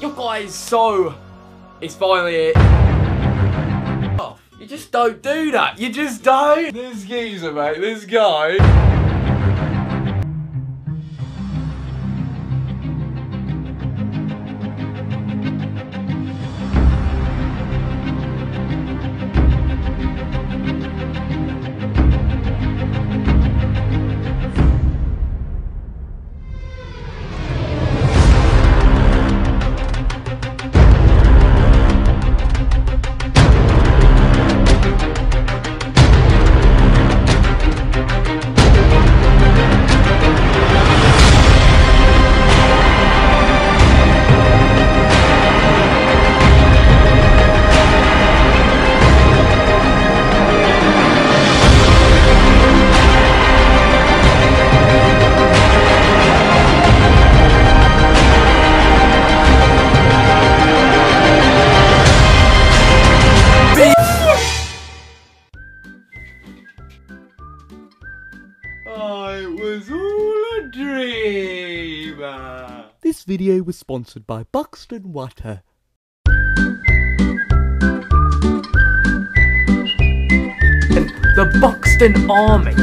You guys, so it's finally it. You just don't do that. You just don't. This geezer, mate. This guy. Oh, it was all a dream. This video was sponsored by Buxton Water. And the Buxton Army